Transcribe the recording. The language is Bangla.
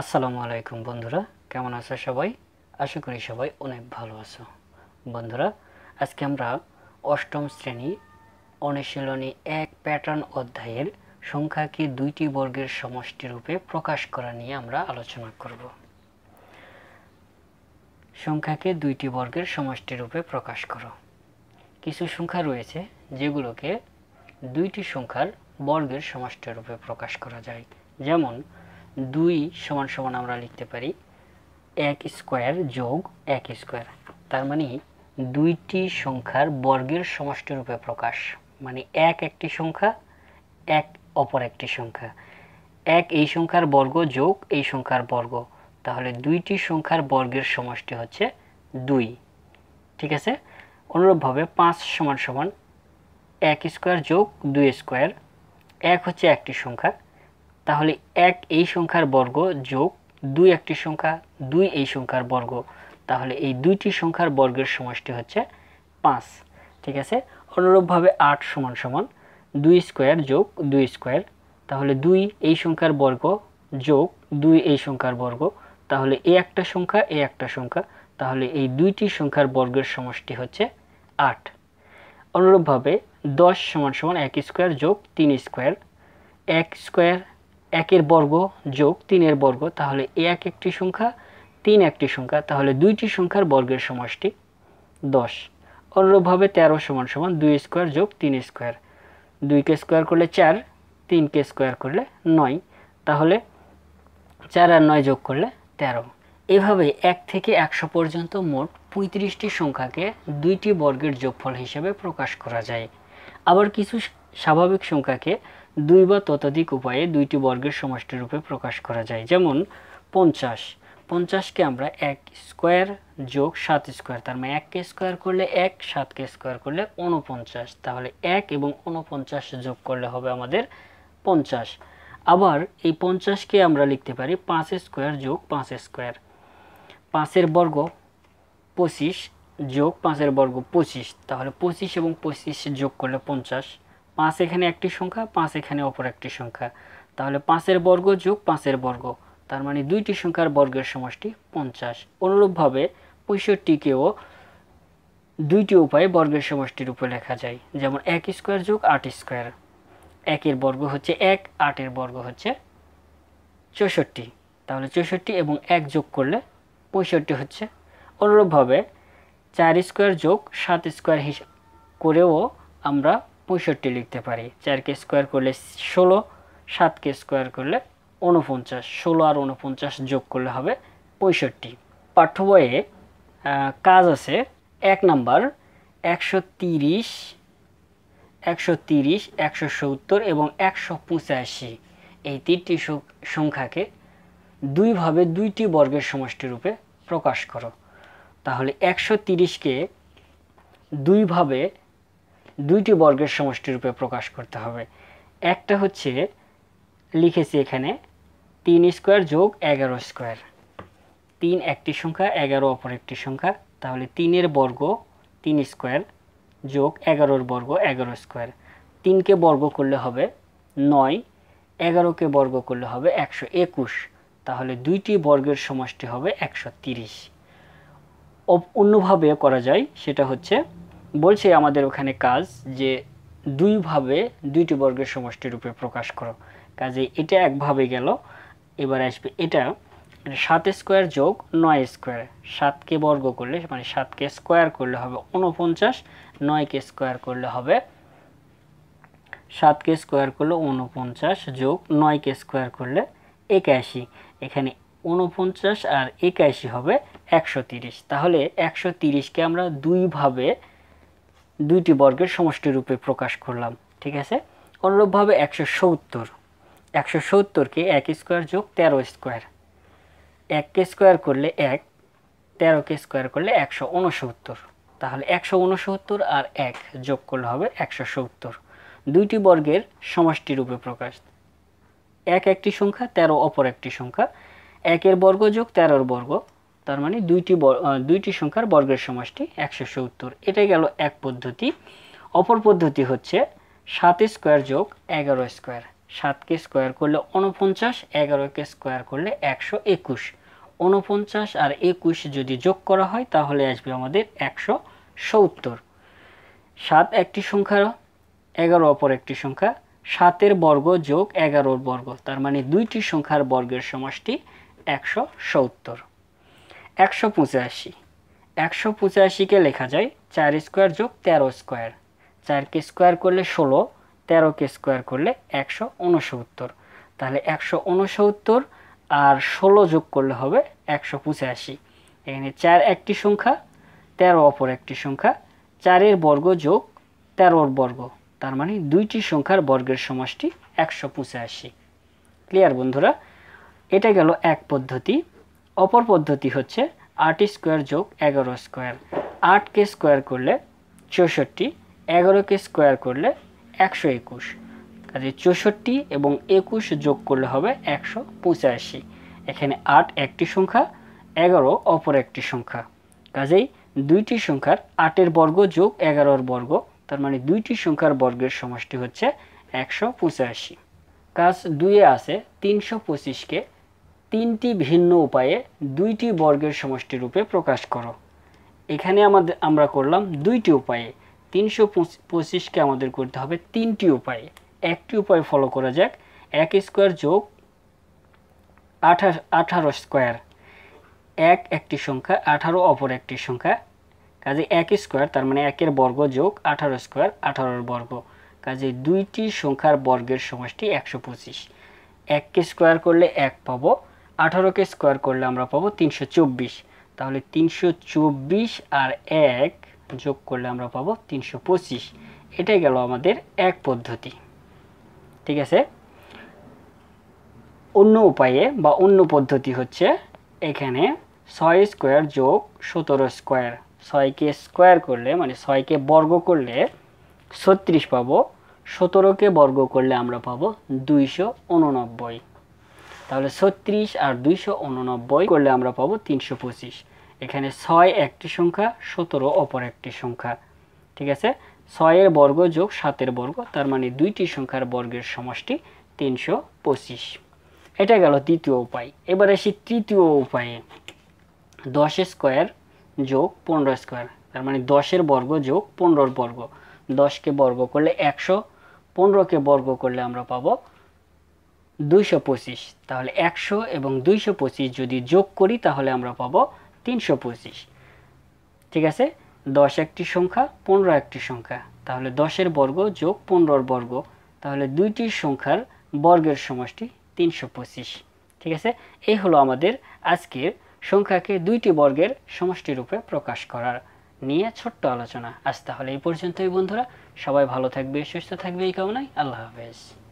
আসসালামু আলাইকুম বন্ধুরা, কেমন আছো সবাই? আশা করি সবাই অনেক ভালো আছো। বন্ধুরা, আজকে আমরা অষ্টম শ্রেণি অনুশীলনী এক প্যাটার্ন অধ্যায়ের সংখ্যাকে দুইটি বর্গের সমষ্টি রূপে প্রকাশ করা নিয়ে আমরা আলোচনা করব। সংখ্যাকে দুইটি বর্গের সমষ্টি রূপে প্রকাশ করো। কিছু সংখ্যা রয়েছে যেগুলোকে দুইটি সংখ্যার বর্গের সমষ্টি রূপে প্রকাশ করা যায়। যেমন দুই সমান সমান আমরা লিখতে পারি এক স্কোয়ার যোগ এক স্কোয়ার। তার মানে দুইটি সংখ্যার বর্গের সমষ্টি রূপে প্রকাশ। মানে এক একটি সংখ্যা, এক অপর একটি সংখ্যা। এক এই সংখ্যার বর্গ যোগ এই সংখ্যার বর্গ। তাহলে দুইটি সংখ্যার বর্গের সমষ্টি হচ্ছে দুই। ঠিক আছে? অনুরূপভাবে পাঁচ সমান সমান এক স্কোয়ার যোগ দুই স্কোয়ার। এক হচ্ছে একটি সংখ্যা তাহলে এক এই সংখ্যার বর্গ যোগ দুই একটি সংখ্যা, দুই এই সংখ্যার বর্গ। তাহলে এই দুইটি সংখ্যার বর্গের সমষ্টি হচ্ছে পাঁচ। ঠিক আছে? অনুরূপভাবে আট সমান সমান দুই স্কোয়ার যোগ দুই স্কোয়ার। তাহলে দুই এই সংখ্যার বর্গ যোগ দুই এই সংখ্যার বর্গ। তাহলে এ একটা সংখ্যা, এ একটা সংখ্যা। তাহলে এই দুইটি সংখ্যার বর্গের সমষ্টি হচ্ছে আট। অনুরূপভাবে দশ সমান সমান এক স্কোয়ার যোগ তিন স্কোয়ার। এক স্কোয়ার একের বর্গ যোগ তিনের বর্গ, তাহলে এক একটি সংখ্যা, তিন একটি সংখ্যা, তাহলে দুইটি সংখ্যার বর্গের সমষ্টি দশ। অনুরূপভাবে তেরো সমান সমান দুই স্কোয়ার যোগ তিন স্কোয়ার। দুইকে স্কোয়ার করলে চার, তিনকে স্কোয়ার করলে নয়, তাহলে চার আর নয় যোগ করলে তেরো। এভাবে এক থেকে একশো পর্যন্ত মোট পঁয়ত্রিশটি সংখ্যাকে দুইটি বর্গের যোগফল হিসেবে প্রকাশ করা যায়। আবার কিছু স্বাভাবিক সংখ্যাকে দুই বা ততোধিক উপায়ে দুইটি বর্গের সমষ্টি রূপে প্রকাশ করা যায়। যেমন পঞ্চাশ। পঞ্চাশকে আমরা এক স্কোয়ার যোগ সাত স্কোয়ার, তার মানে এককে স্কোয়ার করলে এক সাতকে স্কোয়ার করলে উনপঞ্চাশ তাহলে এক এবং উনপঞ্চাশ যোগ করলে হবে আমাদের পঞ্চাশ। আবার এই পঞ্চাশকে আমরা লিখতে পারি পাঁচ স্কোয়ার যোগ পাঁচ স্কোয়ার। পাঁচের বর্গ পঁচিশ যোগ পাঁচের বর্গ পঁচিশ। তাহলে পঁচিশ এবং পঁচিশ যোগ করলে পঞ্চাশ। পাঁচ এখানে একটি সংখ্যা, পাঁচ এখানে অপর একটি সংখ্যা। তাহলে পাঁচের বর্গ যোগ পাঁচের বর্গ, তার মানে দুইটি সংখ্যার বর্গের সমষ্টি পঞ্চাশ। অনুরূপভাবে পঁয়ষট্টিকেও দুইটি উপায়ে বর্গের সমষ্টির উপরে লেখা যায়, যেমন এক স্কোয়ার যোগ আট স্কোয়ার। একের বর্গ হচ্ছে এক, আটের বর্গ হচ্ছে চৌষট্টি। তাহলে চৌষট্টি এবং এক যোগ করলে পঁয়ষট্টি হচ্ছে। অনুরূপভাবে চার স্কোয়ার যোগ সাত স্কোয়ার হিসাব করেও আমরা পঁয়ষট্টি লিখতে পারি। চারকে স্কোয়ার করলে ষোলো সাতকে স্কোয়ার করলে উনপঞ্চাশ ষোলো আর উনপঞ্চাশ যোগ করলে হবে পঁয়ষট্টি। পাঠ্য বইয়ে কাজ আছে। এক নাম্বার, একশো তিরিশ একশো তিরিশ, একশো সত্তর এবং একশো পঁচাশি। এই তিনটি সংখ্যাকে দুইভাবে দুইটি বর্গের সমষ্টি রূপে প্রকাশ করো। তাহলে একশো তিরিশকে দুইভাবে দুইটি বর্গের সমষ্টি রূপে প্রকাশ করতে হবে। একটা হচ্ছে লিখেছি এখানে তিন স্কোয়ার যোগ এগারো স্কোয়ার। তিন একটি সংখ্যা, এগারো অপর একটি সংখ্যা। তাহলে তিনের বর্গ তিন স্কোয়ার যোগ এগারোর বর্গ এগারো স্কোয়ার। তিনকে বর্গ করলে হবে নয়, এগারোকে বর্গ করলে হবে একশো একুশ। তাহলে দুইটি বর্গের সমষ্টি হবে একশো তিরিশ। অন্যভাবে করা যায়, সেটা হচ্ছে বলছে আমাদের ওখানে কাজ যে দুইভাবে দুইটি বর্গের সমষ্টি রূপে প্রকাশ করো। কাজে এটা একভাবে গেল, এবার আসবে এটা সাত স্কোয়ার যোগ নয় স্কোয়ার। সাতকে বর্গ করলে মানে সাতকে স্কোয়ার করলে হবে উনপঞ্চাশ নয়কে স্কোয়ার করলে হবে সাতকে স্কোয়ার করলে উনপঞ্চাশ যোগ নয়কে স্কোয়ার করলে একাশি। এখানে উনপঞ্চাশ আর একাশি হবে একশো তাহলে একশো আমরা দুইভাবে দুইটি বর্গের সমষ্টি রূপে প্রকাশ করলাম, ঠিক আছে? অনুরূপভাবে একশো সত্তর। একশো সত্তরকে এক স্কোয়ার যোগ তেরো স্কোয়ার। এককে স্কোয়ার করলে এক তেরোকে স্কোয়ার করলে একশো উনসত্তর। তাহলে একশো উনসত্তর আর এক যোগ করলে হবে একশো সত্তর। দুইটি বর্গের সমষ্টি রূপে প্রকাশ। এক একটি সংখ্যা, তেরো অপর একটি সংখ্যা। একের বর্গ যোগ তেরোর বর্গ। তার মানে দুইটি দুইটি সংখ্যার বর্গের সমষ্টি একশো সত্তর। এটাই গেল এক পদ্ধতি। অপর পদ্ধতি হচ্ছে সাত স্কোয়ার যোগ এগারো স্কোয়ার। সাতকে স্কোয়ার করলে উনপঞ্চাশ এগারোকে স্কোয়ার করলে একশো একুশ। উনপঞ্চাশ আর একুশ যদি যোগ করা হয়, তাহলে আসবে আমাদের একশো সত্তর। সাত একটি সংখ্যা, এগারো অপর একটি সংখ্যা। সাতের বর্গ যোগ এগারোর বর্গ, তার মানে দুইটি সংখ্যার বর্গের সমষ্টি একশো সত্তর। একশো পঁচাশি। একশো পঁচাশিকে লেখা যায় চার স্কোয়ার যোগ তেরো স্কোয়ার। চারকে স্কোয়ার করলে ষোলো, তেরোকে স্কোয়ার করলে একশো উনসত্তর। তাহলে একশো উনসত্তর আর ষোলো যোগ করলে হবে একশো পঁচাশি। এখানে চার একটি সংখ্যা, তেরো অপর একটি সংখ্যা, চারের বর্গ যোগ তেরোর বর্গ। তার মানে দুইটি সংখ্যার বর্গের সমষ্টি একশো পঁচাশি। ক্লিয়ার বন্ধুরা, এটা গেল এক পদ্ধতি। অপর পদ্ধতি হচ্ছে আট স্কোয়ার যোগ এগারো স্কোয়ার। আটকে স্কোয়ার করলে চৌষট্টি, এগারোকে স্কোয়ার করলে একশো একুশ। কাজে চৌষট্টি এবং একুশ যোগ করলে হবে একশো পঁচাশি। এখানে আট একটি সংখ্যা, এগারো অপর একটি সংখ্যা। কাজেই দুইটি সংখ্যার আটের বর্গ যোগ এগারোর বর্গ, তার মানে দুইটি সংখ্যার বর্গের সমষ্টি হচ্ছে একশো পঁচাশি। কাজ দুইয়ে আছে তিনশো পঁচিশকে তিনটি ভিন্ন উপায়ে দুইটি বর্গের সমষ্টি রূপে প্রকাশ করো। এখানে আমাদের আমরা করলাম দুইটি উপায়ে। তিনশো পঁচিশকে আমাদের করতে হবে তিনটি উপায়ে। একটি উপায় ফলো করা যাক। এক স্কোয়ার যোগ আঠাশ আঠারো স্কোয়ার এক একটি সংখ্যা, আঠারো অপর একটি সংখ্যা। কাজে এক স্কোয়ার তার মানে একের বর্গ যোগ আঠারো স্কোয়ার আঠারোর বর্গ। কাজে দুইটি সংখ্যার বর্গের সমষ্টি একশো পঁচিশ। এককে স্কোয়ার করলে এক পাবো। আঠারোকে স্কোয়ার করলে আমরা পাবো তিনশো চব্বিশ। তাহলে তিনশো চব্বিশ আর এক যোগ করলে আমরা পাবো তিনশো পঁচিশ। এটাই গেল আমাদের এক পদ্ধতি। ঠিক আছে? অন্য উপায়ে বা অন্য পদ্ধতি হচ্ছে এখানে ছয় স্কোয়ার যোগ সতেরো স্কোয়ার। ছয়কে স্কোয়ার করলে মানে ছয়কে বর্গ করলে ছত্রিশ পাবো। সতেরোকে বর্গ করলে আমরা পাবো দুইশো উননব্বই। তাহলে ছত্রিশ আর দুইশো উননব্বই করলে আমরা পাবো তিনশো পঁচিশ। এখানে ছয় একটি সংখ্যা, সতেরো অপর একটি সংখ্যা। ঠিক আছে? ছয়ের বর্গ যোগ সাতের বর্গ, তার মানে দুইটি সংখ্যার বর্গের সমষ্টি তিনশো পঁচিশ। এটা গেল দ্বিতীয় উপায়। এবার আসি তৃতীয় উপায়ে। দশ স্কোয়ার যোগ পনেরো স্কোয়ার, তার মানে দশের বর্গ যোগ পনেরোর বর্গ। দশকে বর্গ করলে একশো, পনেরোকে বর্গ করলে আমরা পাবো দুইশো পঁচিশ। তাহলে একশো এবং দুইশো পঁচিশ যদি যোগ করি, তাহলে আমরা পাবো তিনশো পঁচিশ। ঠিক আছে? দশ একটি সংখ্যা, পনেরো একটি সংখ্যা। তাহলে দশের বর্গ যোগ পনেরোর বর্গ। তাহলে দুইটি সংখ্যার বর্গের সমষ্টি তিনশো পঁচিশ। ঠিক আছে? এই হলো আমাদের আজকের সংখ্যাকে দুইটি বর্গের সমষ্টি রূপে প্রকাশ করার নিয়ে ছোট্ট আলোচনা। আজ তাহলে এই পর্যন্তই বন্ধুরা। সবাই ভালো থাকবে, সুস্থ থাকবে এই কামনায়। আল্লাহ হাফেজ।